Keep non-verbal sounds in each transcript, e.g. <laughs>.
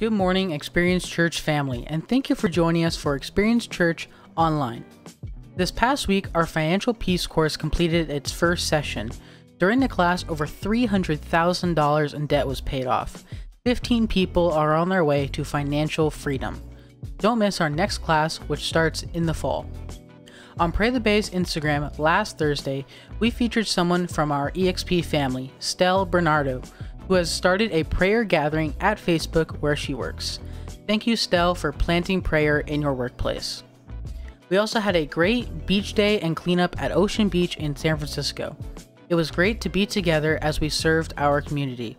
Good morning, Experience Church family, and thank you for joining us for Experience Church Online. This past week, our Financial Peace course completed its first session. During the class, over $300,000 in debt was paid off. 15 people are on their way to financial freedom. Don't miss our next class, which starts in the fall. On Pray the Bay's Instagram last Thursday, we featured someone from our EXP family, Stell Bernardo, who has started a prayer gathering at Facebook where she works. Thank you, Stell, for planting prayer in your workplace. We also had a great beach day and cleanup at Ocean Beach in San Francisco. It was great to be together as we served our community.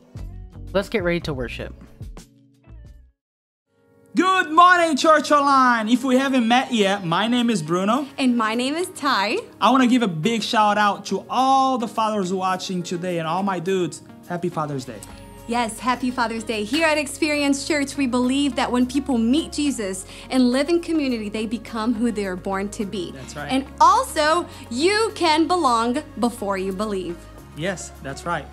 Let's get ready to worship. Good morning, Church Online. If we haven't met yet, my name is Bruno. And my name is Ty. I want to give a big shout out to all the fathers watching today and all my dudes. Happy Father's Day. Yes, happy Father's Day. Here at Experience Church, we believe that when people meet Jesus and live in community, they become who they are born to be. That's right. And also, you can belong before you believe. Yes, that's right.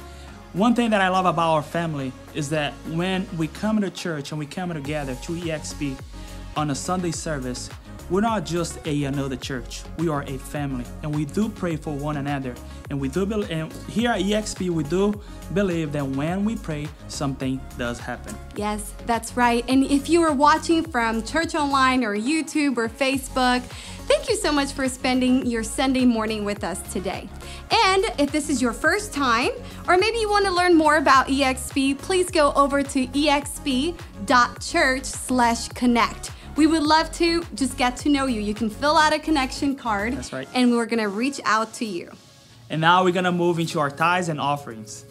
One thing that I love about our family is that when we come to church and we come together to EXP on a Sunday service, we're not just a another church. We are a family, and we do pray for one another. And we do, be- and here at EXP, we do believe that when we pray, something does happen. Yes, that's right. And if you are watching from Church Online or YouTube or Facebook, thank you so much for spending your Sunday morning with us today. And if this is your first time, or maybe you want to learn more about EXP, please go over to exp.church slash connect. We would love to just get to know you. You can fill out a connection card. That's right. And we're going to reach out to you. And now we're gonna move into our tithes and offerings.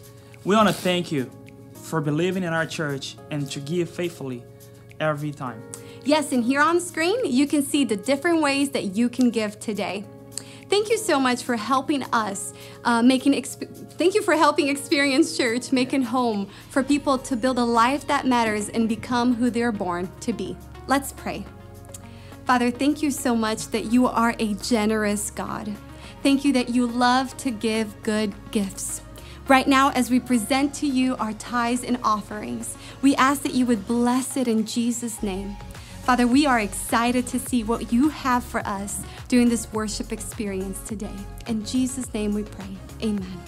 We wanna thank you for believing in our church and to give faithfully every time. Yes, and here on screen, you can see the different ways that you can give today. Thank you so much for helping us, uh, making. Thank you for helping Experience Church make a home for people to build a life that matters and become who they're born to be. Let's pray. Father, thank you so much that you are a generous God. Thank you that you love to give good gifts. Right now, as we present to you our tithes and offerings, we ask that you would bless it in Jesus' name. Father, we are excited to see what you have for us during this worship experience today. In Jesus' name we pray. Amen.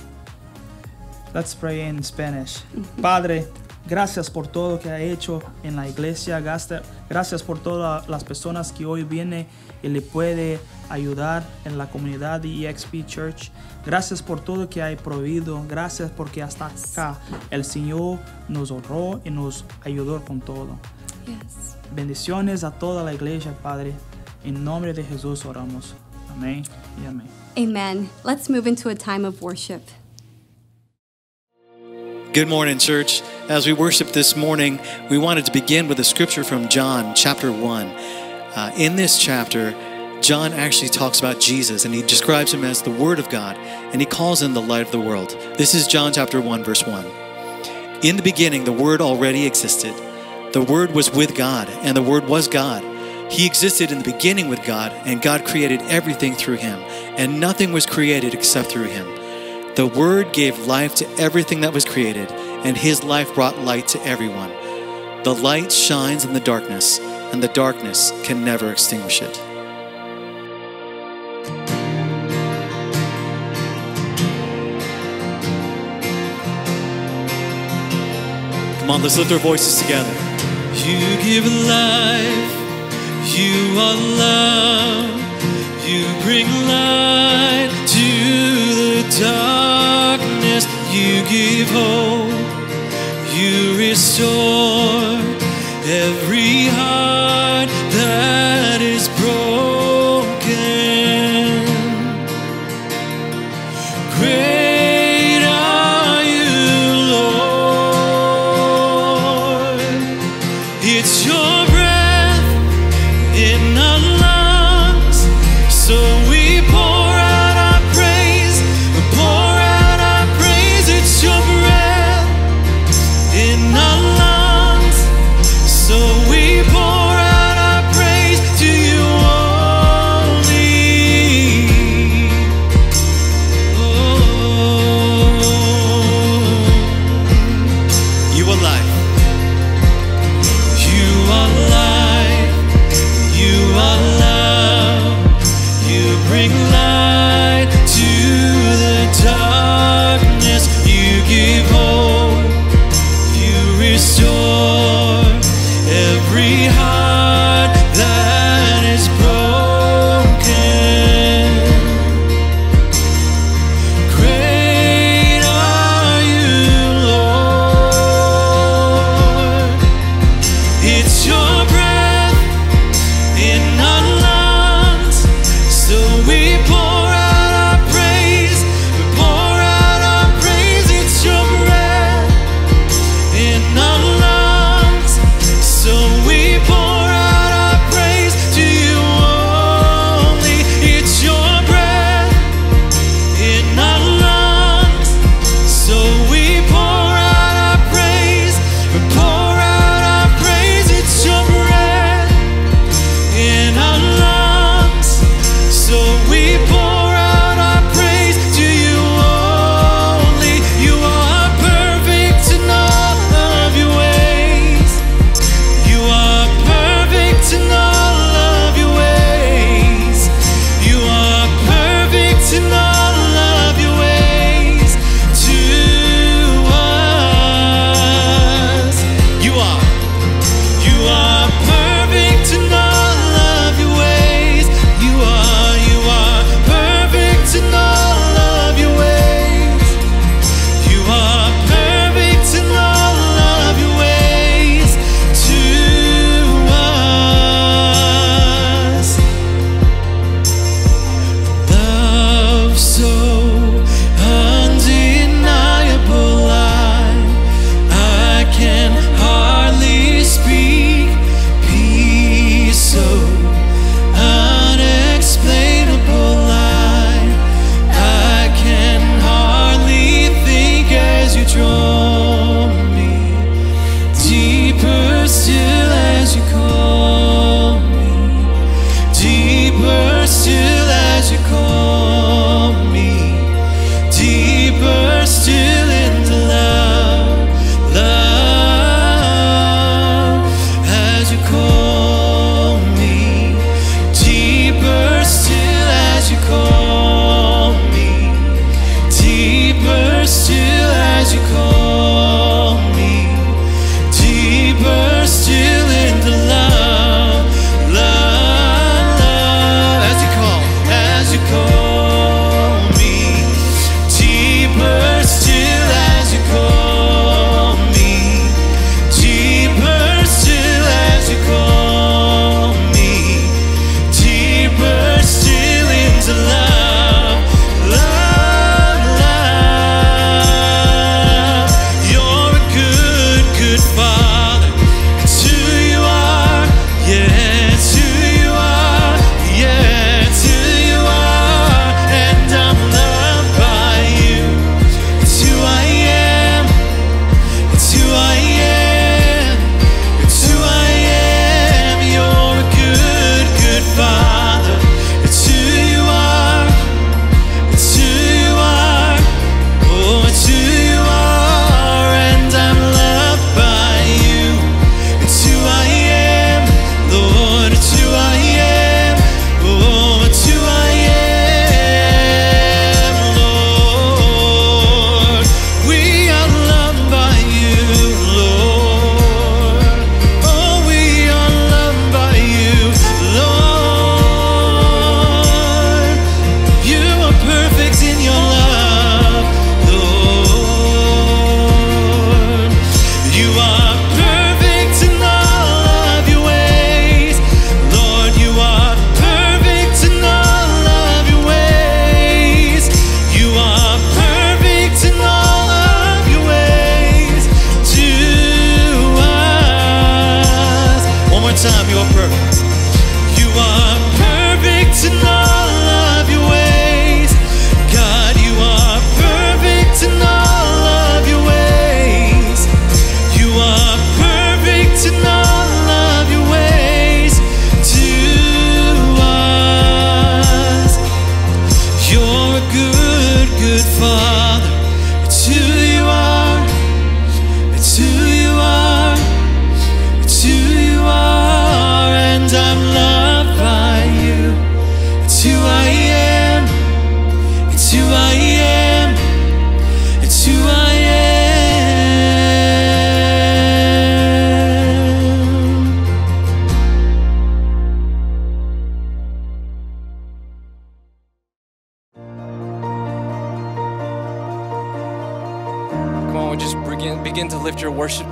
Let's pray in Spanish. Mm-hmm. Padre, gracias por todo que ha hecho en la iglesia. Gracias por todas las personas que hoy viene y le puede ayudar en la comunidad de EXP Church. Gracias por todo que hay prohibido. Gracias porque hasta acá el Señor nos honró y nos ayudó con todo. Yes. Bendiciones a toda la iglesia, Padre. En nombre de Jesús oramos. Amén y amén. Amen. Let's move into a time of worship. Good morning, church. As we worship this morning, we wanted to begin with a scripture from John chapter 1. Uh, in this chapter, John actually talks about Jesus and he describes him as the Word of God and he calls him the light of the world. This is John chapter 1, verse 1. In the beginning, the Word already existed. The Word was with God, and the Word was God. He existed in the beginning with God, and God created everything through him, and nothing was created except through him. The Word gave life to everything that was created, and His life brought light to everyone. The light shines in the darkness, and the darkness can never extinguish it. Come on, let's lift our voices together. You give life, you are love, you bring light darkness, you give hope, you restore every heart that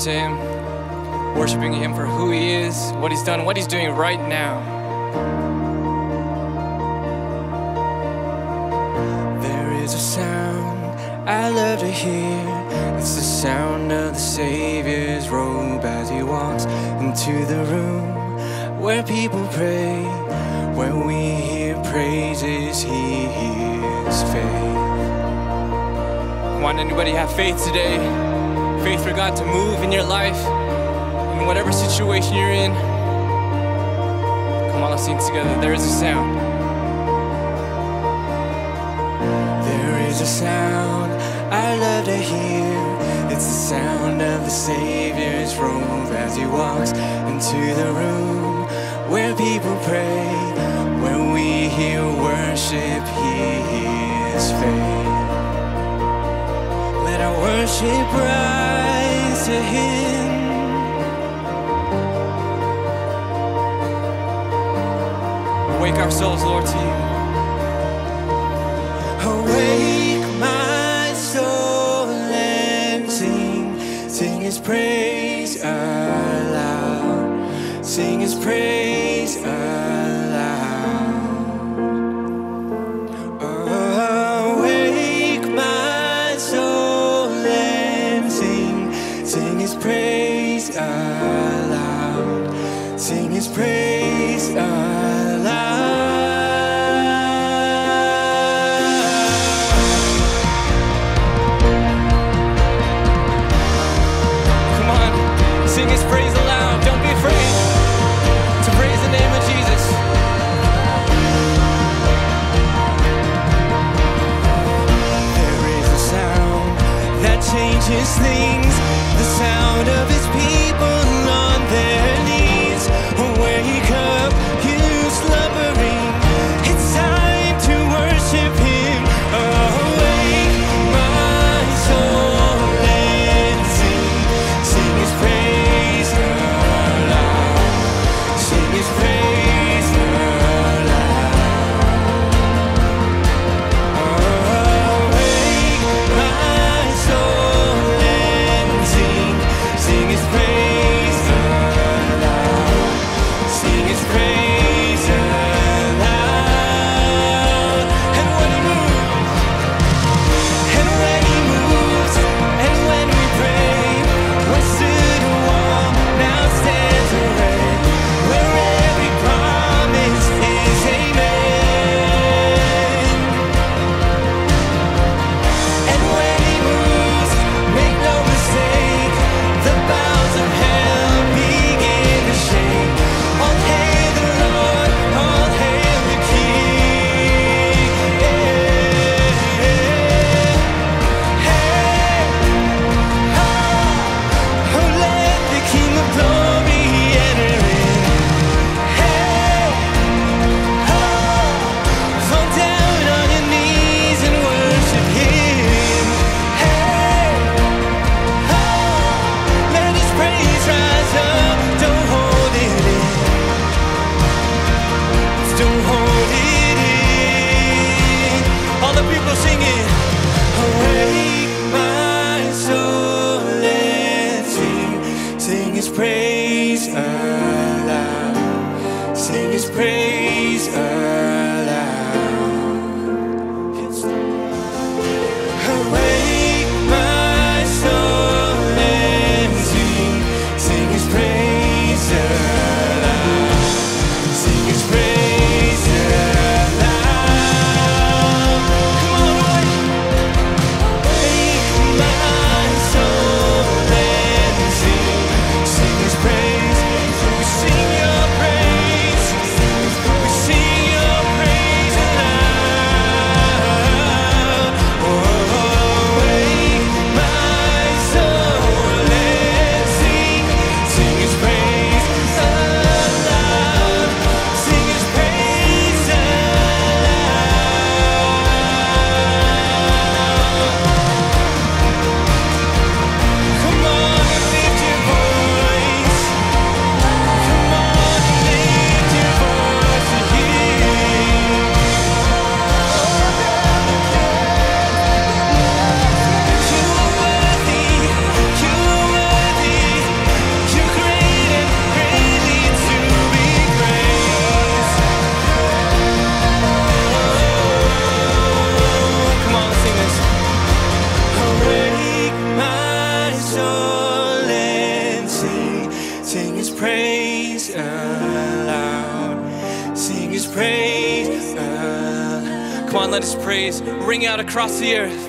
to Him, worshiping Him for who He is, what He's done, what He's doing right now. There is a sound I love to hear. It's the sound of the Savior's robe as He walks into the room where people pray. When we hear praises, He hears faith. On, anybody have faith today? Faith for God to move in your life, in whatever situation you're in. Come on, let's sing together. There is a sound. There is a sound I love to hear. It's the sound of the Savior's robe as he walks into the room where people pray. When we hear worship, he hears faith. Let our worship rise to him. Awake our souls, Lord, to you. Awake my soul and sing, sing his praise aloud, sing his praise aloud. Of his across the earth.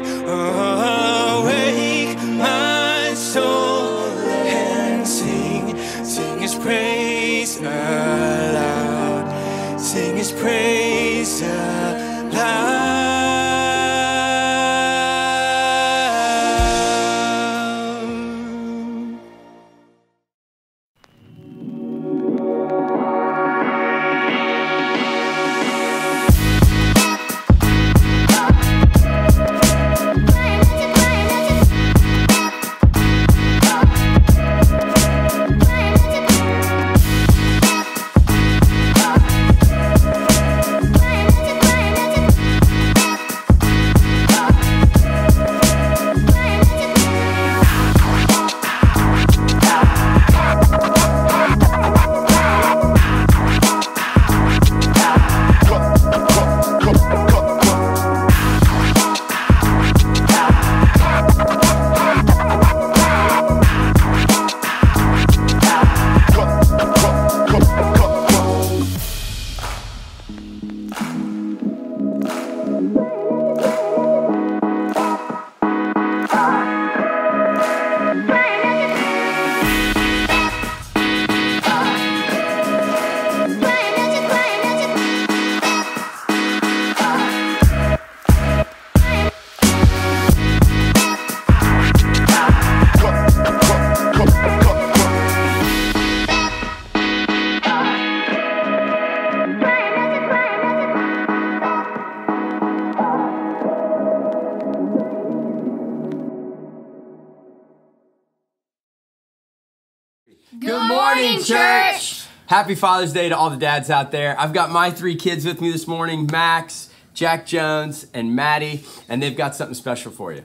Happy Father's Day to all the dads out there. I've got my three kids with me this morning Max, Jack Jones, and Maddie, and they've got something special for you.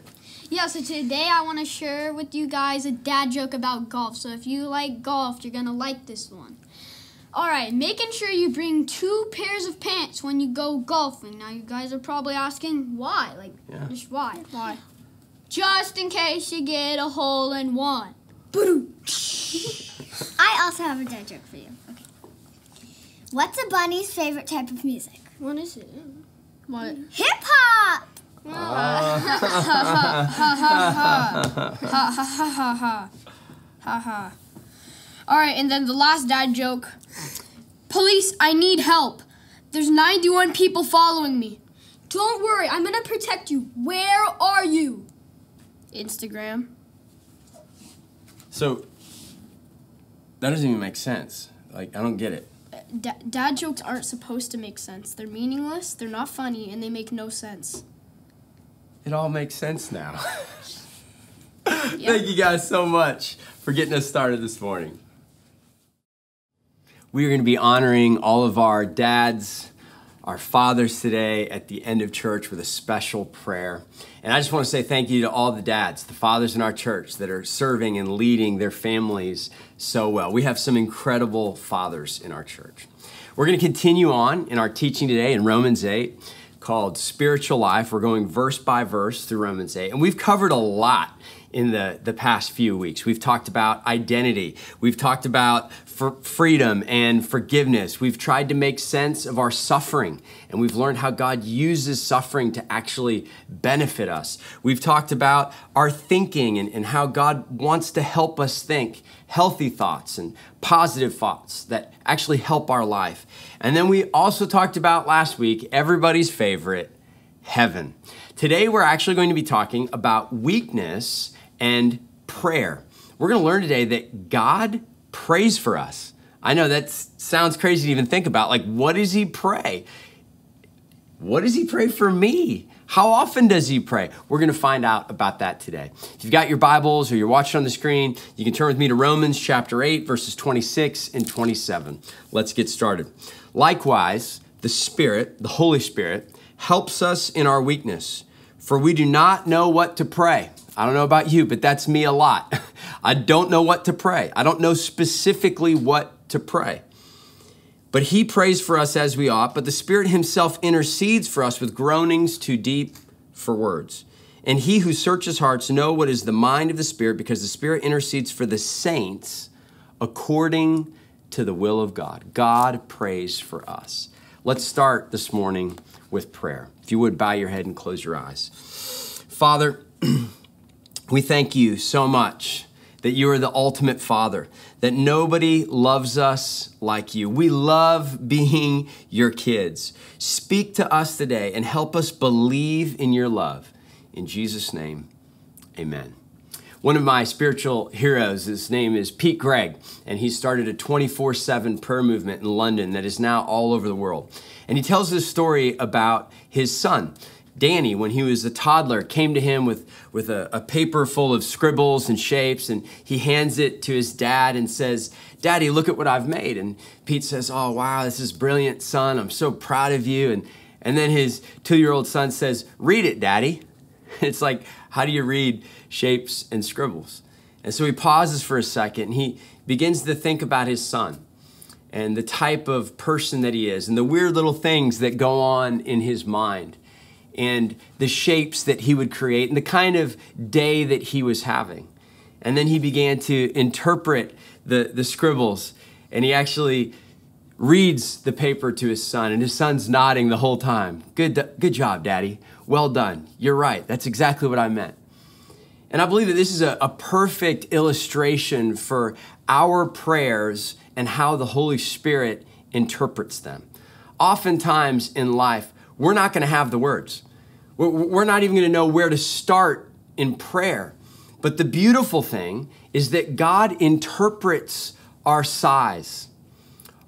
Yeah, so today I want to share with you guys a dad joke about golf. So if you like golf, you're going to like this one. All right, making sure you bring two pairs of pants when you go golfing. Now, you guys are probably asking why. Like, Yeah. just why? Why? Just in case you get a hole in one. <laughs> I also have a dad joke for you. Okay. What's a bunny's favorite type of music? What is it? What? Hip hop! Ha ah. <laughs> ha ha. Ha ha. All right, and then the last dad joke. Police, I need help. There's 91 people following me. Don't worry, I'm gonna protect you. Where are you? Instagram. So, that doesn't even make sense. Like, I don't get it. Da- dad jokes aren't supposed to make sense. They're meaningless, they're not funny, and they make no sense. It all makes sense now. <laughs> Thank you guys so much for getting us started this morning. We are going to be honoring all of our dads, our fathers today at the end of church with a special prayer. And I just want to say thank you to all the dads, the fathers in our church that are serving and leading their families so well. We have some incredible fathers in our church. We're going to continue on in our teaching today in Romans 8 called Spiritual Life. We're going verse by verse through Romans 8. And we've covered a lot in the, the past few weeks. We've talked about identity, we've talked about freedom and forgiveness. We've tried to make sense of our suffering, and we've learned how God uses suffering to actually benefit us. We've talked about our thinking and, and how God wants to help us think healthy thoughts and positive thoughts that actually help our life. And then we also talked about last week everybody's favorite heaven. Today, we're actually going to be talking about weakness and prayer. We're going to learn today that God prays for us. I know that sounds crazy to even think about. Like, what does He pray? What does He pray for me? How often does He pray? We're going to find out about that today. If you've got your Bibles or you're watching on the screen, you can turn with me to Romans chapter 8, verses 26 and 27. Let's get started. Likewise, the Spirit, the Holy Spirit, helps us in our weakness, for we do not know what to pray. I don't know about you, but that's me a lot. <laughs> I don't know what to pray. I don't know specifically what to pray. But he prays for us as we ought, but the Spirit himself intercedes for us with groanings too deep for words. And he who searches hearts know what is the mind of the Spirit because the Spirit intercedes for the saints according to the will of God. God prays for us. Let's start this morning with prayer. If you would bow your head and close your eyes. Father, <clears throat> we thank you so much that you are the ultimate Father, that nobody loves us like you. We love <laughs> being your kids. Speak to us today and help us believe in your love. In Jesus' name, amen. One of my spiritual heroes, his name is Pete Greig, and he started a 24 7 prayer movement in London that is now all over the world. And he tells this story about his son. Danny, when he was a toddler, came to him with, with a, a, paper full of scribbles and shapes, and he hands it to his dad and says, Daddy, look at what I've made. And Pete says, Oh, wow, this is brilliant, son. I'm so proud of you. And, and then his two year old son says, Read it, Daddy. <laughs> It's like, how do you read shapes and scribbles? And so he pauses for a second and he begins to think about his son and the type of person that he is and the weird little things that go on in his mind and the shapes that he would create and the kind of day that he was having. And then he began to interpret the, the scribbles, and he actually reads the paper to his son, and his son's nodding the whole time. Good, good job, Daddy. Well done. You're right. That's exactly what I meant. And I believe that this is a, a perfect illustration for our prayers and how the Holy Spirit interprets them. Oftentimes in life, we're not going to have the words. We're not even going to know where to start in prayer. But the beautiful thing is that God interprets our sighs,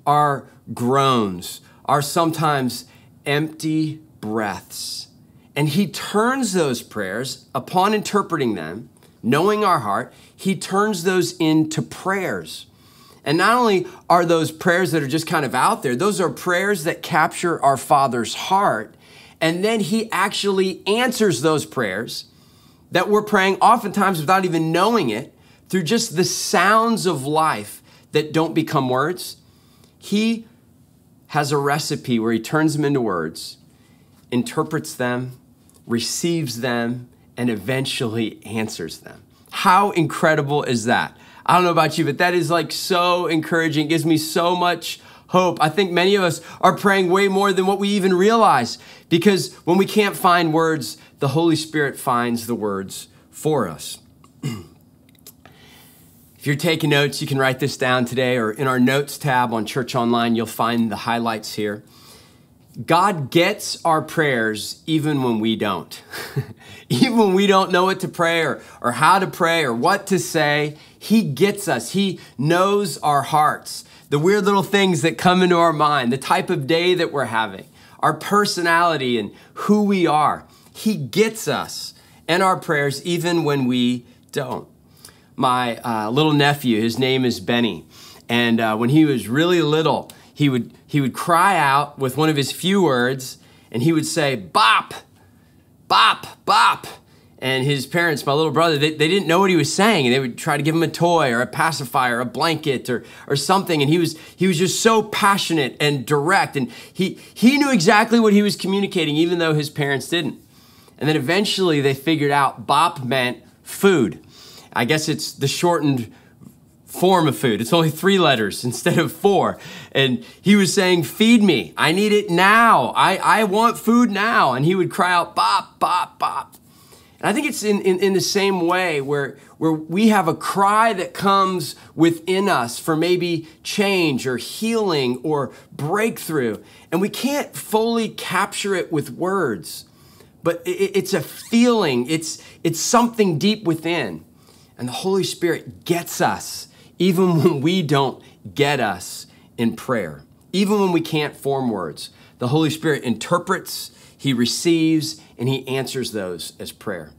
our groans, our sometimes empty breaths. And He turns those prayers, upon interpreting them, knowing our heart, He turns those into prayers. And not only are those prayers that are just kind of out there, those are prayers that capture our Father's heart and then he actually answers those prayers that we're praying oftentimes without even knowing it through just the sounds of life that don't become words. He has a recipe where he turns them into words, interprets them, receives them, and eventually answers them. How incredible is that? I don't know about you, but that is like so encouraging. It gives me so much hope. I think many of us are praying way more than what we even realize because when we can't find words, the Holy Spirit finds the words for us. <clears throat> if you're taking notes, you can write this down today or in our notes tab on Church Online, you'll find the highlights here. God gets our prayers even when we don't. <laughs> even when we don't know what to pray or, or how to pray or what to say, He gets us. He knows our hearts the weird little things that come into our mind, the type of day that we're having, our personality and who we are. He gets us and our prayers even when we don't. My uh, little nephew, his name is Benny, and uh, when he was really little, he would he would cry out with one of his few words, and he would say, "Bop, bop, bop." and his parents, my little brother, they, they didn't know what he was saying, and they would try to give him a toy or a pacifier, or a blanket, or or something. And he was he was just so passionate and direct, and he he knew exactly what he was communicating, even though his parents didn't. And then eventually they figured out bop meant food. I guess it's the shortened form of food. It's only three letters <laughs> instead of four. And he was saying, Feed me. I need it now. I, I want food now. And he would cry out, Bop, bop, bop. And I think it's in, in, in, the same way where, where we have a cry that comes within us for maybe change or healing or breakthrough. And we can't fully capture it with words, but it, it's a feeling, it's, it's something deep within. And the Holy Spirit gets us even when we don't get us in prayer, even when we can't form words. The Holy Spirit interprets, He receives, and he answers those as prayer.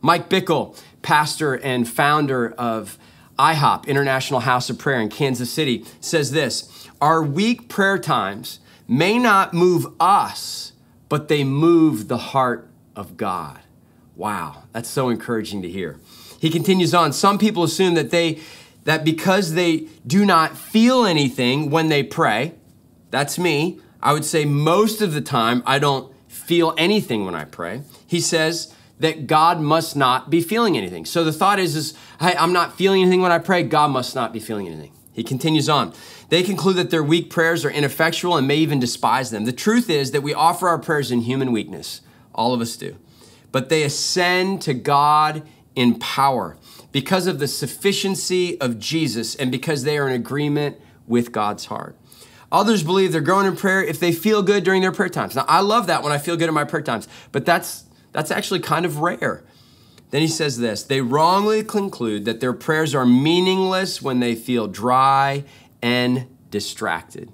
Mike Bickle, pastor and founder of IHOP, International House of Prayer in Kansas City, says this Our weak prayer times may not move us, but they move the heart of God. Wow, that's so encouraging to hear. He continues on. Some people assume that they that because they do not feel anything when they pray, that's me. I would say most of the time I don't feel anything when I pray. He says that God must not be feeling anything. So the thought is, is hey, I'm not feeling anything when I pray. God must not be feeling anything. He continues on. They conclude that their weak prayers are ineffectual and may even despise them. The truth is that we offer our prayers in human weakness. All of us do. But they ascend to God in power because of the sufficiency of Jesus and because they are in agreement with God's heart. Others believe they're growing in prayer if they feel good during their prayer times. Now, I love that when I feel good in my prayer times, but that's that's actually kind of rare. Then he says this they wrongly conclude that their prayers are meaningless when they feel dry and distracted.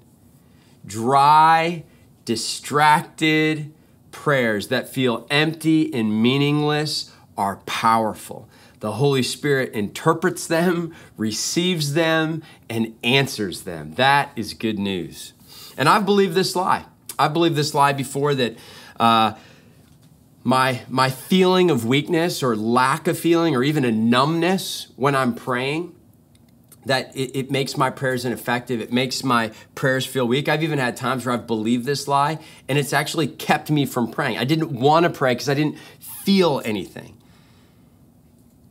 Dry, distracted prayers that feel empty and meaningless are powerful. The Holy Spirit interprets them, receives them, and answers them. That is good news. And I've believed this lie. I've believed this lie before that. Uh, my, my feeling of weakness or lack of feeling or even a numbness when I'm praying, that it, it, makes my prayers ineffective. It makes my prayers feel weak. I've even had times where I've believed this lie and it's actually kept me from praying. I didn't want to pray because I didn't feel anything.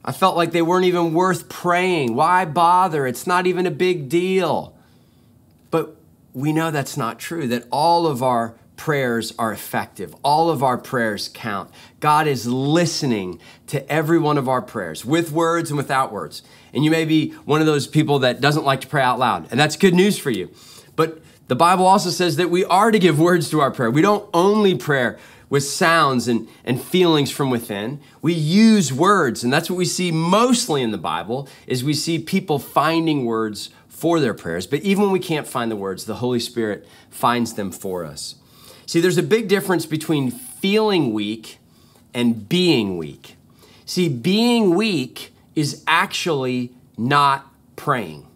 I felt like they weren't even worth praying. Why bother? It's not even a big deal. But we know that's not true, that all of our prayers are effective. All of our prayers count. God is listening to every one of our prayers with words and without words. And you may be one of those people that doesn't like to pray out loud, and that's good news for you. But the Bible also says that we are to give words to our prayer. We don't only pray with sounds and, and feelings from within. We use words, and that's what we see mostly in the Bible is we see people finding words for their prayers. But even when we can't find the words, the Holy Spirit finds them for us. See, there's a big difference between feeling weak and being weak. See, being weak is actually not praying.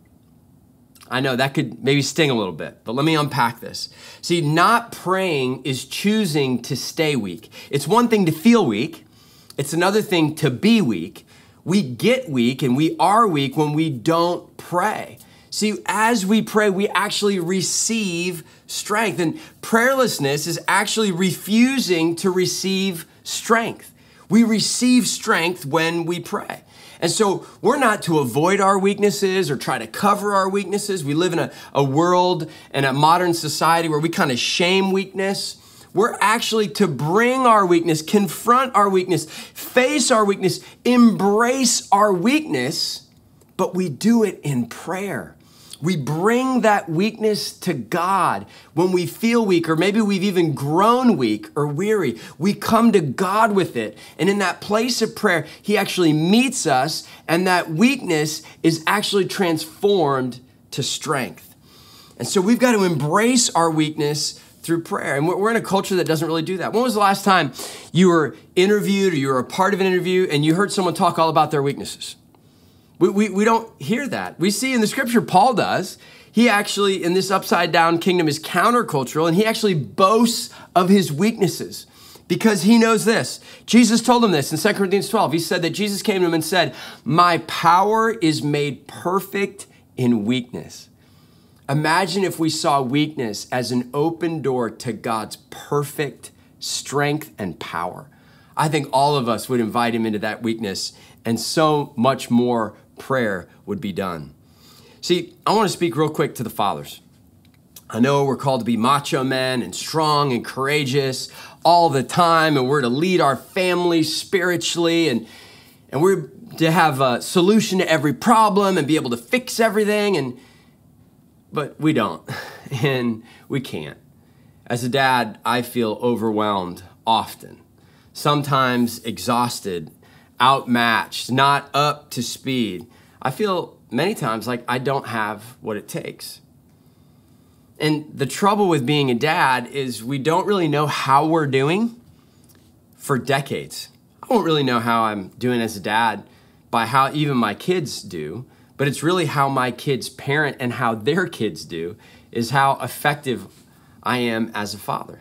I know that could maybe sting a little bit, but let me unpack this. See, not praying is choosing to stay weak. It's one thing to feel weak, it's another thing to be weak. We get weak and we are weak when we don't pray. See, as we pray, we actually receive strength. And prayerlessness is actually refusing to receive strength. We receive strength when we pray. And so we're not to avoid our weaknesses or try to cover our weaknesses. We live in a, a world and a modern society where we kind of shame weakness. We're actually to bring our weakness, confront our weakness, face our weakness, embrace our weakness, but we do it in prayer. We bring that weakness to God when we feel weak, or maybe we've even grown weak or weary. We come to God with it. And in that place of prayer, He actually meets us, and that weakness is actually transformed to strength. And so we've got to embrace our weakness through prayer. And we're in a culture that doesn't really do that. When was the last time you were interviewed or you were a part of an interview and you heard someone talk all about their weaknesses? We, we, we don't hear that. We see in the scripture, Paul does. He actually, in this upside down kingdom, is countercultural and he actually boasts of his weaknesses because he knows this. Jesus told him this in 2 Corinthians 12. He said that Jesus came to him and said, My power is made perfect in weakness. Imagine if we saw weakness as an open door to God's perfect strength and power. I think all of us would invite him into that weakness and so much more prayer would be done. See, I want to speak real quick to the fathers. I know we're called to be macho men and strong and courageous all the time, and we're to lead our families spiritually, and, and we're to have a solution to every problem and be able to fix everything, and but we don't, <laughs> and we can't. As a dad, I feel overwhelmed often, sometimes exhausted outmatched, not up to speed. I feel many times like I don't have what it takes. And the trouble with being a dad is we don't really know how we're doing for decades. I won't really know how I'm doing as a dad by how even my kids do, but it's really how my kids parent and how their kids do is how effective I am as a father.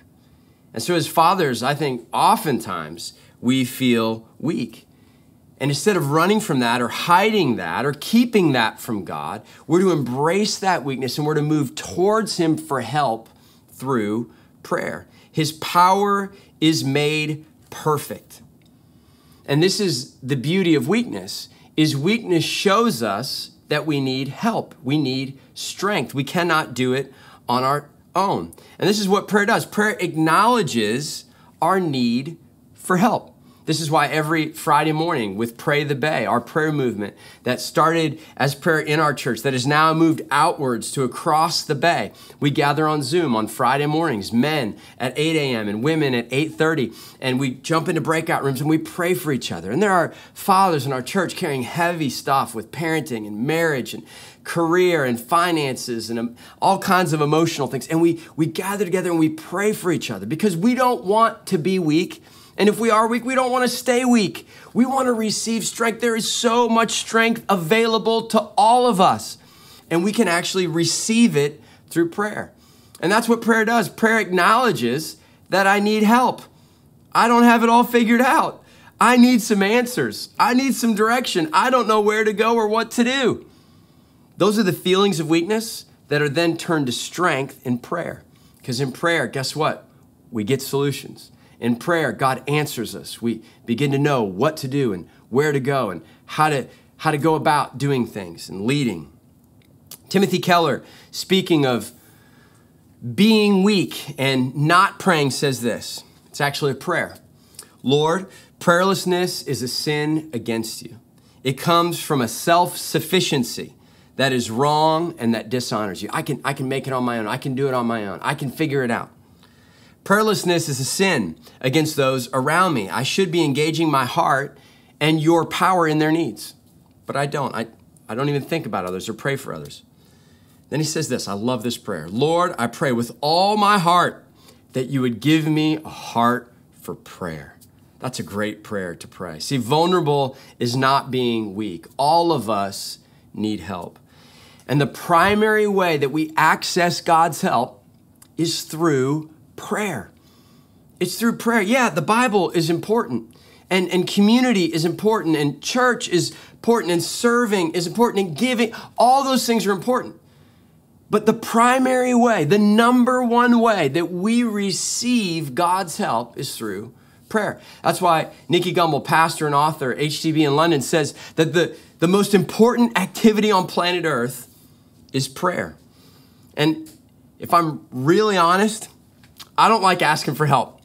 And so, as fathers, I think oftentimes we feel weak. And instead of running from that or hiding that or keeping that from God, we're to embrace that weakness and we're to move towards Him for help through prayer. His power is made perfect. And this is the beauty of weakness is weakness shows us that we need help. We need strength. We cannot do it on our own. And this is what prayer does prayer acknowledges our need for help. This is why every Friday morning with Pray the Bay, our prayer movement that started as prayer in our church, that has now moved outwards to across the bay, we gather on Zoom on Friday mornings, men at 8 a.m. and women at 8:30, and we jump into breakout rooms and we pray for each other. And there are fathers in our church carrying heavy stuff with parenting and marriage and career and finances and um, all kinds of emotional things. And we we gather together and we pray for each other because we don't want to be weak and if we are weak, we don't want to stay weak. We want to receive strength. There is so much strength available to all of us, and we can actually receive it through prayer. And that's what prayer does. Prayer acknowledges that I need help. I don't have it all figured out. I need some answers. I need some direction. I don't know where to go or what to do. Those are the feelings of weakness that are then turned to strength in prayer. Because in prayer, guess what? We get solutions. In prayer, God answers us. We begin to know what to do and where to go and how to, how to go about doing things and leading. Timothy Keller, speaking of being weak and not praying, says this it's actually a prayer Lord, prayerlessness is a sin against you. It comes from a self sufficiency that is wrong and that dishonors you. I can, I can make it on my own. I can do it on my own. I can figure it out. Prayerlessness is a sin against those around me. I should be engaging my heart and your power in their needs. But I don't. I, I don't even think about others or pray for others. Then he says this I love this prayer Lord, I pray with all my heart that you would give me a heart for prayer. That's a great prayer to pray. See, vulnerable is not being weak. All of us need help. And the primary way that we access God's help is through prayer. It's through prayer. Yeah, the Bible is important, and, and community is important, and church is important, and serving is important, and giving. All those things are important. But the primary way, the number one way that we receive God's help is through prayer. That's why Nicky Gumbel, pastor and author, HTB in London, says that the, the most important activity on planet Earth is prayer. And if I'm really honest, I don't like asking for help.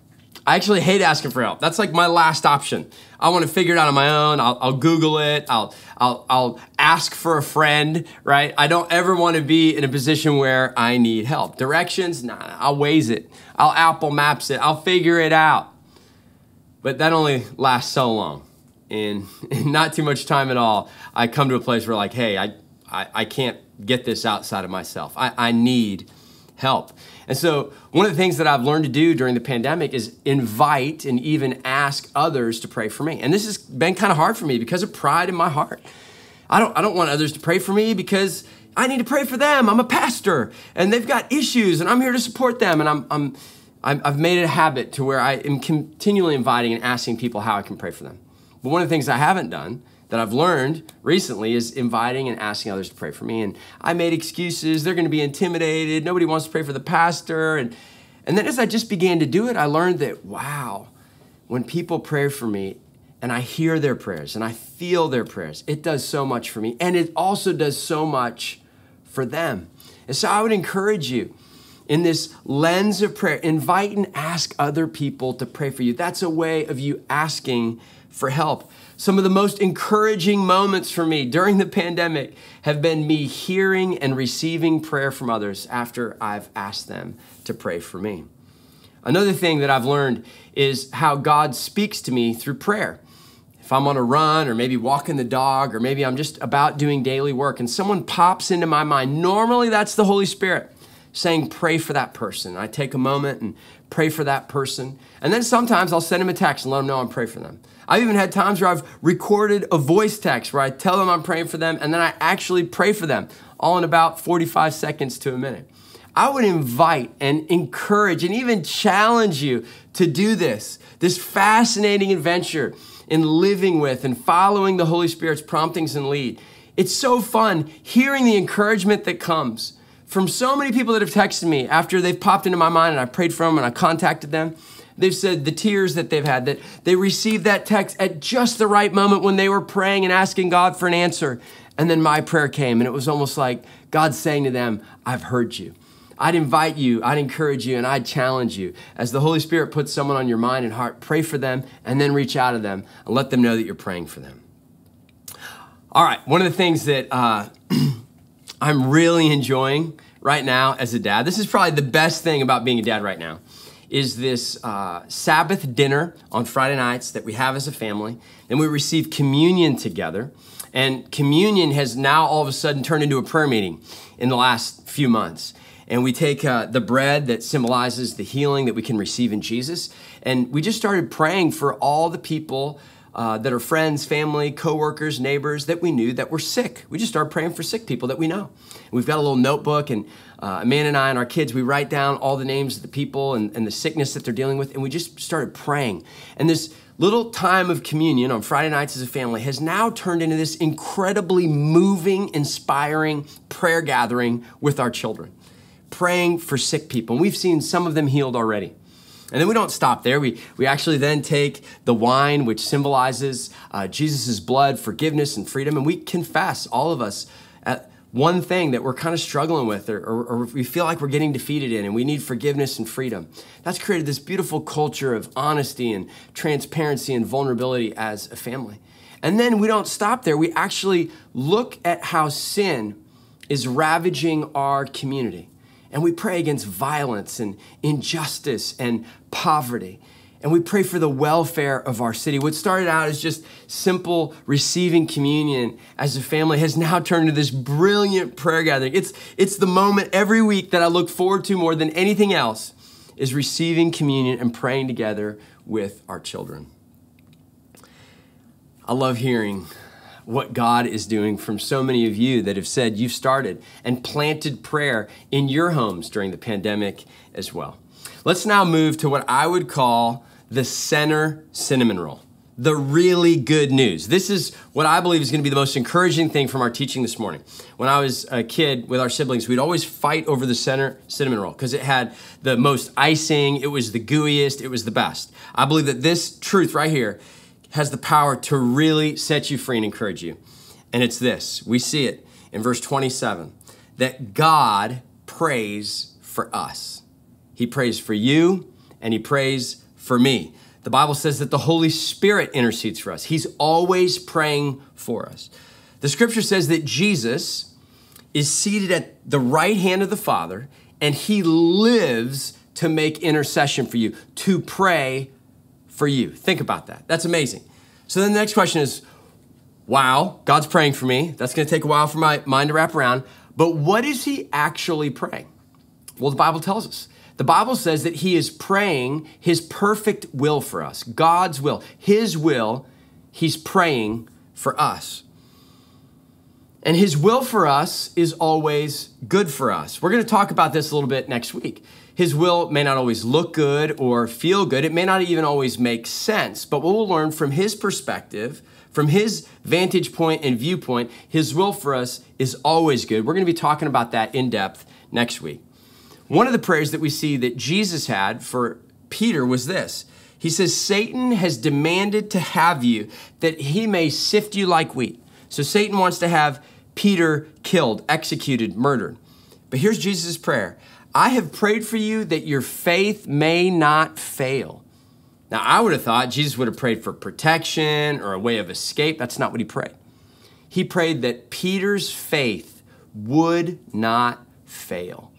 I actually hate asking for help. That's like my last option. I want to figure it out on my own. I'll, I'll, Google it. I'll, I'll, I'll ask for a friend, right? I don't ever want to be in a position where I need help. Directions, nah, I'll Waze it. I'll Apple Maps it. I'll figure it out. But that only lasts so long. In, in <laughs> not too much time at all, I come to a place where like, hey, I, I, I can't get this outside of myself. I, I need help. And so, one of the things that I've learned to do during the pandemic is invite and even ask others to pray for me. And this has been kind of hard for me because of pride in my heart. I don't, I don't want others to pray for me because I need to pray for them. I'm a pastor and they've got issues and I'm here to support them. And I'm, I'm, I've made it a habit to where I am continually inviting and asking people how I can pray for them. But one of the things I haven't done that I've learned recently is inviting and asking others to pray for me. And I made excuses. They're going to be intimidated. Nobody wants to pray for the pastor. And, and then as I just began to do it, I learned that, wow, when people pray for me and I hear their prayers and I feel their prayers, it does so much for me. And it also does so much for them. And so I would encourage you in this lens of prayer, invite and ask other people to pray for you. That's a way of you asking for help. Some of the most encouraging moments for me during the pandemic have been me hearing and receiving prayer from others after I've asked them to pray for me. Another thing that I've learned is how God speaks to me through prayer. If I'm on a run or maybe walking the dog or maybe I'm just about doing daily work and someone pops into my mind, normally that's the Holy Spirit saying, Pray for that person. I take a moment and pray for that person. And then sometimes I'll send them a text and let them know I'm praying for them. I've even had times where I've recorded a voice text where I tell them I'm praying for them and then I actually pray for them, all in about 45 seconds to a minute. I would invite and encourage and even challenge you to do this, this fascinating adventure in living with and following the Holy Spirit's promptings and lead. It's so fun hearing the encouragement that comes from so many people that have texted me after they've popped into my mind and I prayed for them and I contacted them. They've said the tears that they've had, that they received that text at just the right moment when they were praying and asking God for an answer. And then my prayer came, and it was almost like God saying to them, I've heard you. I'd invite you, I'd encourage you, and I'd challenge you. As the Holy Spirit puts someone on your mind and heart, pray for them and then reach out to them and let them know that you're praying for them. All right, one of the things that uh, <clears throat> I'm really enjoying right now as a dad, this is probably the best thing about being a dad right now, is this uh, Sabbath dinner on Friday nights that we have as a family. Then we receive communion together. And communion has now all of a sudden turned into a prayer meeting in the last few months. And we take uh, the bread that symbolizes the healing that we can receive in Jesus. And we just started praying for all the people uh, that are friends, family, coworkers, neighbors that we knew that were sick. We just started praying for sick people that we know. And we've got a little notebook, and uh, Amanda and I and our kids, we write down all the names of the people and, and the sickness that they're dealing with, and we just started praying. And this little time of communion on Friday nights as a family has now turned into this incredibly moving, inspiring prayer gathering with our children, praying for sick people. And we've seen some of them healed already. And then we don't stop there. We, we actually then take the wine, which symbolizes uh, Jesus' blood, forgiveness, and freedom, and we confess, all of us, at one thing that we're kind of struggling with or, or, or, we feel like we're getting defeated in and we need forgiveness and freedom. That's created this beautiful culture of honesty and transparency and vulnerability as a family. And then we don't stop there. We actually look at how sin is ravaging our community. And we pray against violence and injustice and poverty. And we pray for the welfare of our city. What started out as just simple receiving communion as a family has now <laughs> turned into this brilliant prayer gathering. It's, it's the moment every week that I look forward to more than anything else is receiving communion and praying together with our children. I love hearing what God is doing from so many of you that have said you've started and planted prayer in your homes during the pandemic as well. Let's now move to what I would call the center cinnamon roll. The really good news. This is what I believe is going to be the most encouraging thing from our teaching this morning. When I was a kid with our siblings, we'd always fight over the center cinnamon roll because it had the most icing, it was the gooeyest, it was the best. I believe that this truth right here has the power to really set you free and encourage you. And it's this we see it in verse 27 that God prays for us. He prays for you and He prays for me. The Bible says that the Holy Spirit intercedes for us, He's always praying for us. The scripture says that Jesus is seated at the right hand of the Father and He lives to make intercession for you, to pray for you. Think about that. That's amazing. So then the next question is wow, God's praying for me. That's going to take a while for my mind to wrap around. But what is he actually praying? Well, the Bible tells us. The Bible says that he is praying his perfect will for us, God's will, his will, he's praying for us. And his will for us is always good for us. We're going to talk about this a little bit next week. His will may not always look good or feel good. It may not even always make sense. But what we'll learn from his perspective, from his vantage point and viewpoint, his will for us is always good. We're going to be talking about that in depth next week. One of the prayers that we see that Jesus had for Peter was this. He says, Satan has demanded to have you that he may sift you like wheat. So Satan wants to have Peter killed, executed, murdered. But here's Jesus' prayer I have prayed for you that your faith may not fail. Now, I would have thought Jesus would have prayed for protection or a way of escape. That's not what he prayed. He prayed that Peter's faith would not fail.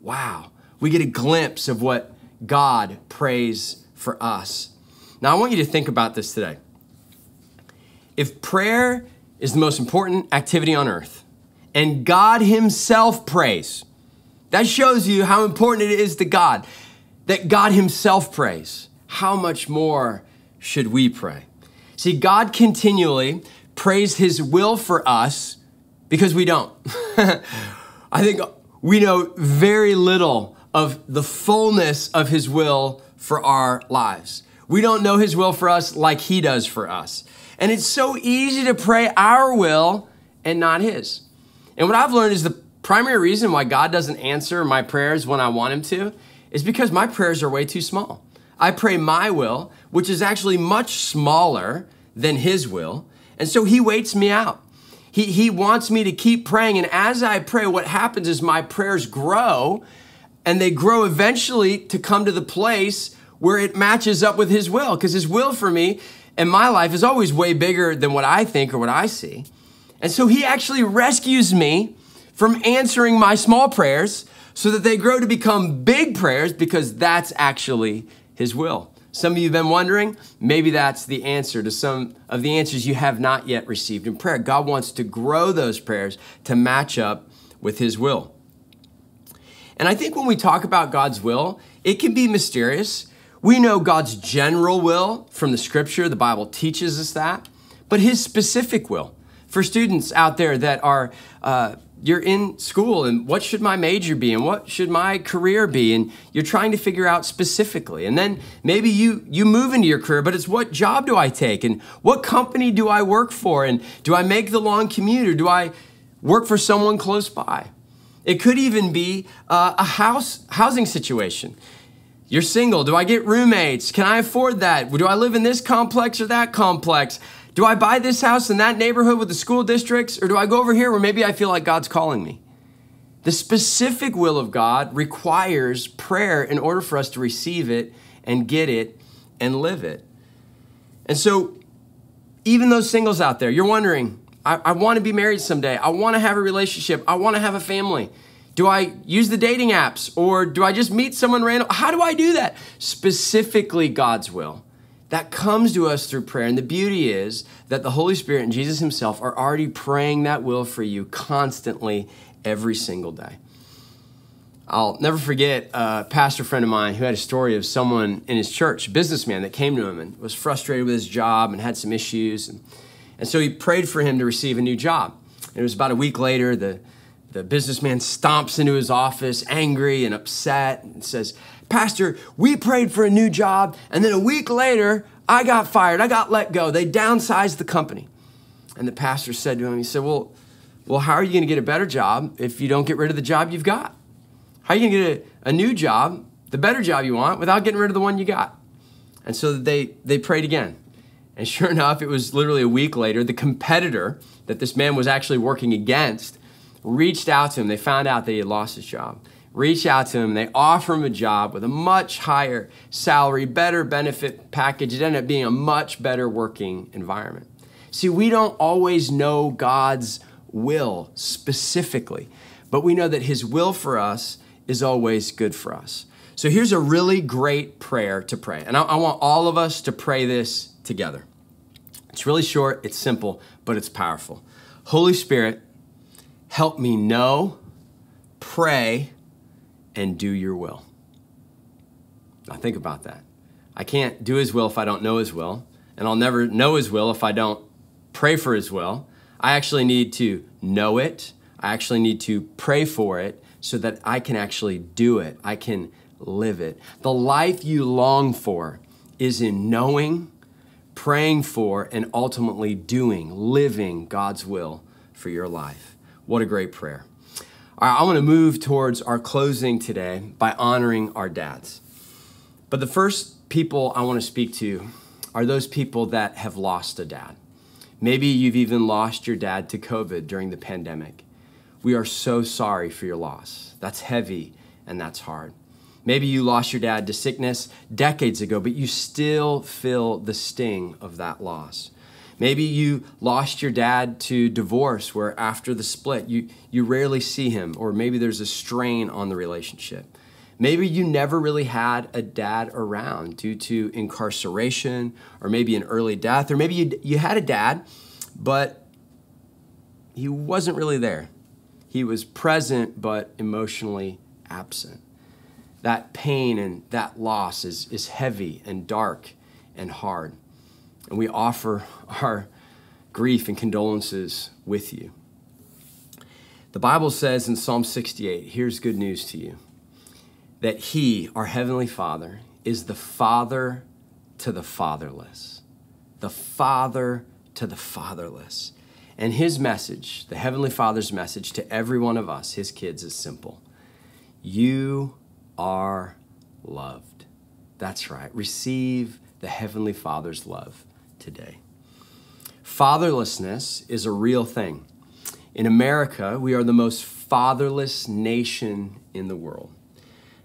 Wow. We get a glimpse of what God prays for us. Now, I want you to think about this today. If prayer is the most important activity on earth, and God Himself prays, that shows you how important it is to God that God Himself prays. How much more should we pray? See, God continually prays His will for us because we don't. <laughs> I think we know very little of the fullness of His will for our lives. We don't know His will for us like He does for us. And it's so easy to pray our will and not His. And what I've learned is the primary reason why God doesn't answer my prayers when I want Him to is because my prayers are way too small. I pray my will, which is actually much smaller than His will, and so He waits me out. He, he wants me to keep praying. And as I pray, what happens is my prayers grow and they grow eventually to come to the place where it matches up with His will. Because His will for me and my life is always way bigger than what I think or what I see. And so He actually rescues me from answering my small prayers so that they grow to become big prayers because that's actually His will. Some of you have been wondering, maybe that's the answer to some of the answers you have not yet received in prayer. God wants to grow those prayers to match up with His will. And I think when we talk about God's will, it can be mysterious. We know God's general will from the scripture, the Bible teaches us that, but His specific will. For students out there that are uh, you're in school and what should my major be and what should my career be? And you're trying to figure out specifically. And then maybe you you move into your career but it's what job do i take? And what company do i work for? And do i make the long commute or do i work for someone close by? It could even be uh, a house housing situation. You're single. Do i get roommates? Can i afford that? Do i live in this complex or that complex do I buy this house in that neighborhood with the school districts, or do I go over here where maybe I feel like God's calling me? The specific will of God requires prayer in order for us to receive it and get it and live it. And so, even those singles out there, you're wondering, I, I want to be married someday. I want to have a relationship. I want to have a family. Do I use the dating apps or do I just meet someone random? How do I do that? Specifically, God's will that comes to us through prayer. And the beauty is that the Holy Spirit and Jesus Himself are already praying that will for you constantly every single day. I'll never forget a pastor friend of mine who had a story of someone in his church, a businessman that came to him and was frustrated with his job and had some issues. And, and so he prayed for him to receive a new job. And it was about a week later, the, the businessman stomps into his office, angry and upset, and says, Pastor, we prayed for a new job, and then a week later, I got fired. I got let go. They downsized the company. And the pastor said to him, he said, Well, well, how are you going to get a better job if you don't get rid of the job you've got? How are you going to get a, a new job, the better job you want, without getting rid of the one you got? And so they, they prayed again. And sure <laughs> enough, it was literally a week later, the competitor that this man was actually working against reached out to him. They found out that he had lost his job reach out to him. They offer him a job with a much higher salary, better benefit package. It ended up being a much better working environment. See, we don't always know God's will specifically, but we know that his will for us is always good for us. So here's a really great prayer to pray. And I, I want all of us to pray this together. It's really short, it's simple, but it's powerful. Holy Spirit, help me know, pray, and do your will. Now, think about that. I can't do his will if I don't know his will, and I'll never know his will if I don't pray for his will. I actually need to know it, I actually need to pray for it so that I can actually do it, I can live it. The life you long for is in knowing, praying for, and ultimately doing, living God's will for your life. What a great prayer. All right, I want to move towards our closing today by honoring our dads. But the first people I want to speak to are those people that have lost a dad. Maybe you've even lost your dad to COVID during the pandemic. We are so sorry for your loss. That's heavy and that's hard. Maybe you lost your dad to sickness decades ago, but you still feel the sting of that loss. Maybe you lost your dad to divorce, where after the split, you, you rarely see him, or maybe there's a strain on the relationship. Maybe you never really had a dad around due to incarceration, or maybe an early death, or maybe you, you had a dad, but he wasn't really there. He was present, but emotionally absent. That pain and that loss is, is heavy and dark and hard and we offer our grief and condolences with you. The Bible says in Psalm 68 here's good news to you that He, our Heavenly Father, is the Father to the fatherless. The Father to the fatherless. And His message, the Heavenly Father's message to every one of us, His kids, is simple You are loved. That's right. Receive the Heavenly Father's love today. Fatherlessness is a real thing. In America, we are the most fatherless nation in the world.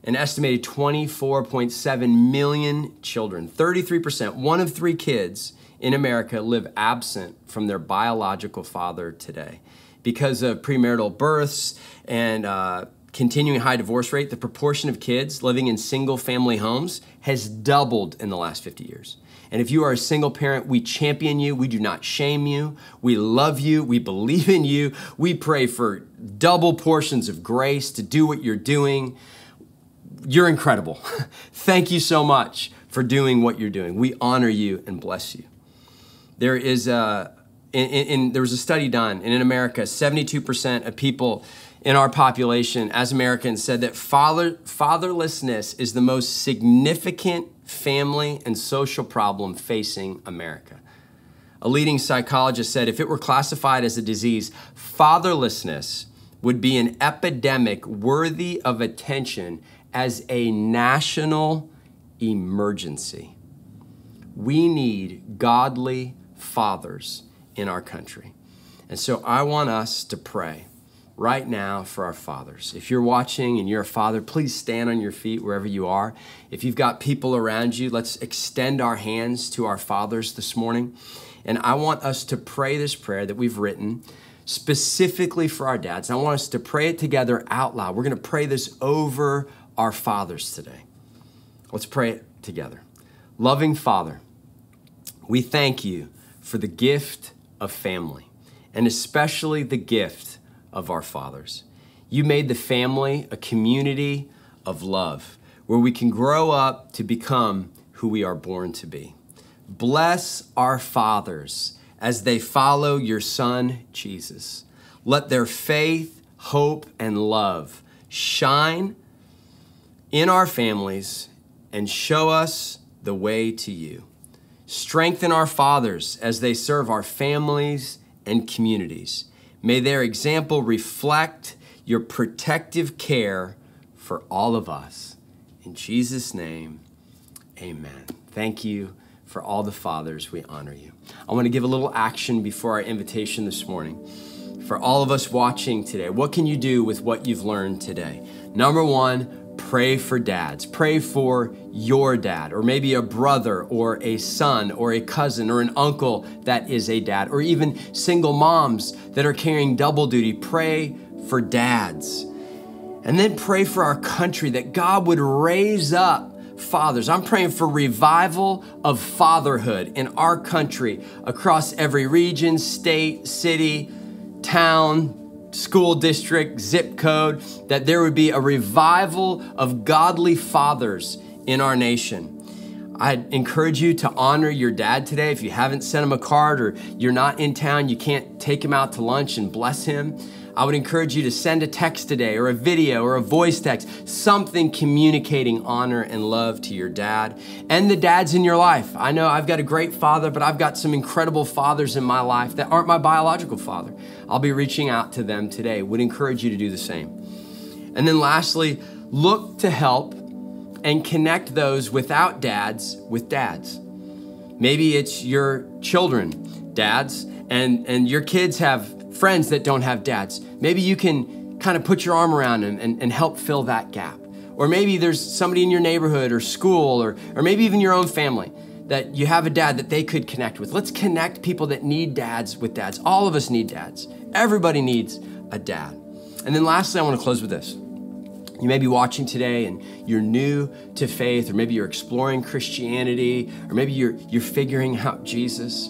An estimated 24.7 million children, 33%, one of three kids in America live absent from their biological father today. Because of premarital births and uh, continuing high divorce rate, the proportion of kids living in single family homes has doubled in the last 50 years. And if you are a single parent, we champion you. We do not shame you. We love you. We believe in you. We pray for double portions of grace to do what you're doing. You're incredible. <laughs> Thank you so much for doing what you're doing. We honor you and bless you. There is a, in, in, there was a study done, and in America, 72% of people in our population as Americans said that father, fatherlessness is the most significant family and social problem facing America. A leading psychologist said if it were classified as a disease, fatherlessness would be an epidemic worthy of attention as a national emergency. We need godly fathers in our country. And so I want us to pray right now for our fathers. If you're watching and you're a father, please stand on your feet wherever you are. If you've got people around you, let's extend our hands to our fathers this morning. And I want us to pray this prayer that we've written specifically for our dads. I want us to pray it together out loud. We're going to pray this over our fathers today. Let's pray it together. Loving Father, we thank you for the gift of family, and especially the gift of our fathers. You made the family a community of love where we can grow up to become who we are born to be. Bless our fathers as they follow your son, Jesus. Let their faith, hope, and love shine in our families and show us the way to you. Strengthen our fathers as they serve our families and communities. May their example reflect your protective care for all of us. In Jesus' name, amen. Thank you for all the fathers. We honor you. I want to give a little action before our invitation this morning. For all of us watching today, what can you do with what you've learned today? Number one, pray for dads. Pray for your dad, or maybe a brother, or a son, or a cousin, or an uncle that is a dad, or even single moms that are carrying double duty. Pray for dads. And then pray for our country that God would raise up fathers. I'm praying for revival of fatherhood in our country across every region, state, city, town, school district, zip code, that there would be a revival of godly fathers in our nation. I encourage you to honor your dad today. If you haven't sent him a card or you're not in town, you can't take him out to lunch and bless him. I would encourage you to send a text today or a video or a voice text, something communicating honor and love to your dad and the dads in your life. I know I've got a great father, but I've got some incredible fathers in my life that aren't my biological father. I'll be reaching out to them today. Would encourage you to do the same. And then lastly, look to help and connect those without dads with dads. Maybe it's your children, dads, and, and your kids have friends that don't have dads. Maybe you can kind of put your arm around them and, and help fill that gap. Or maybe there's somebody in your neighborhood or school or, or maybe even your own family that you have a dad that they could connect with. Let's connect people that need dads with dads. All of us need dads. Everybody needs a dad. And then lastly, I want to close with this. You may be watching today and you're new to faith, or maybe you're exploring Christianity, or maybe you're, you're figuring out Jesus.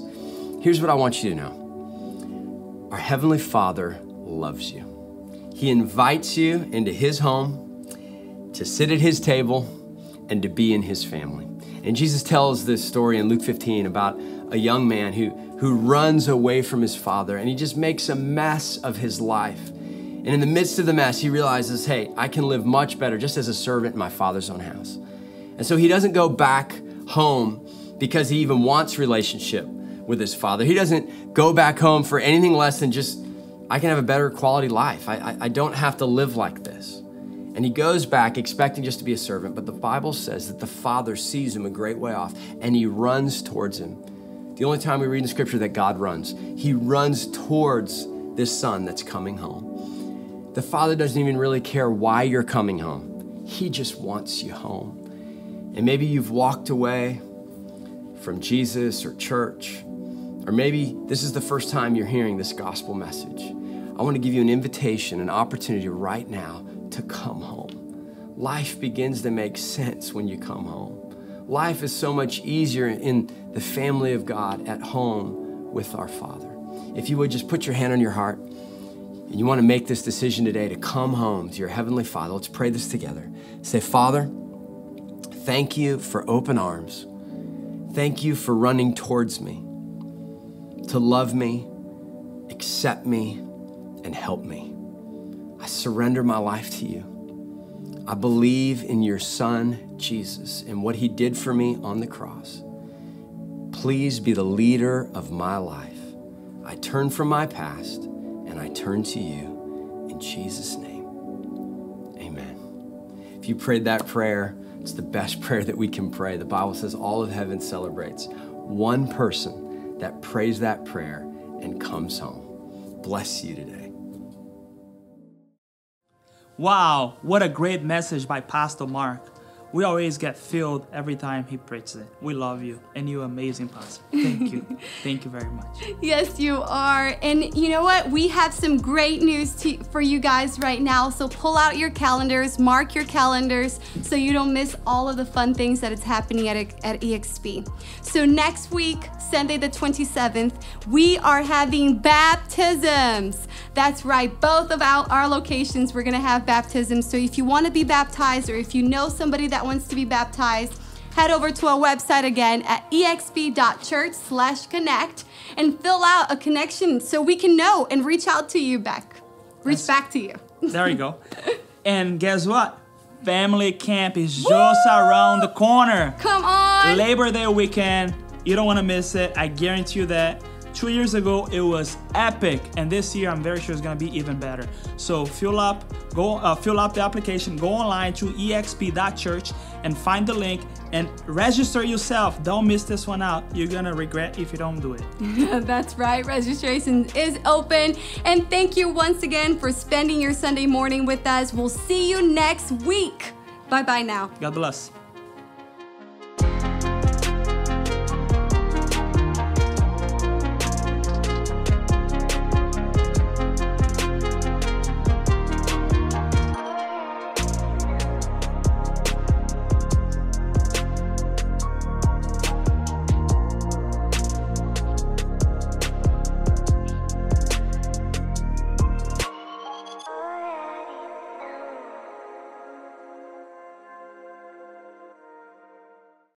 Here's what I want you to know our Heavenly Father loves you. He invites you into His home to sit at His table and to be in His family. And Jesus tells this story in Luke 15 about a young man who, who runs away from his father and he just makes a mess of his life. And in the midst of the mess, he realizes, hey, I can live much better just as a servant in my father's own house. And so he doesn't go back home because he even wants relationship with his father. He doesn't go back home for anything less than just, I can have a better quality life. I, I, I don't have to live like this. And he goes back expecting just to be a servant, but the Bible says that the father sees him a great way off and he runs towards him. The only time we read in scripture that God runs, he runs towards this son that's coming home. The Father doesn't even really care why you're coming home, He just wants you home. And maybe you've walked away from Jesus or church, or maybe this is the first time you're hearing this gospel message. I want to give you an invitation, an opportunity right now to come home. Life begins to make sense when you come home. Life is so much easier in the family of God at home with our Father. If you would just put your hand on your heart and you want to make this decision today to come home to your Heavenly Father, let's pray this together. Say, Father, thank you for open arms. Thank you for running towards me to love me, accept me, and help me. I surrender my life to you. I believe in your Son, Jesus, and what he did for me on the cross. Please be the leader of my life. I turn from my past and I turn to you in Jesus' name. Amen. If you prayed that prayer, it's the best <laughs> prayer that we can pray. The Bible says all of heaven celebrates one person that prays that prayer and comes home. Bless you today. Wow, what a great message by Pastor Mark. We always get filled every time he preaches it. We love you, and you're amazing, Pastor. Thank you. <laughs> Thank you very much. Yes, you are. And you know what? We have some great news to, for you guys right now. So pull out your calendars, mark your calendars so you don't miss all of the fun things that is happening at, at EXP. So next week, Sunday the 27th, we are having baptisms. That's right, both of our, our locations, we're gonna have baptisms. So if you wanna be baptized or if you know somebody that wants to be baptized, head over to our website again at exp.church slash connect and fill out a connection so we can know and reach out to you back. Reach back to you. <laughs> There you go. and guess what? Family camp is just around the corner. Come on. Labor Day weekend. You don't want to miss it. I guarantee you that. Two years ago, it was epic, and this year, I'm very sure it's gonna be even better. So fill up, go uh, fill up the application, go online to exp.church and find the link and register yourself. Don't miss this one out. You're gonna regret if you don't do it. <laughs> That's right. Registration is open. And thank you once again for spending your Sunday morning with us. We'll see you next week. Bye bye now. God bless.